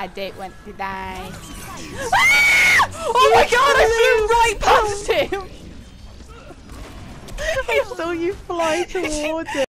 I did went want to die. oh my god, I flew right past him! I saw you fly towards it.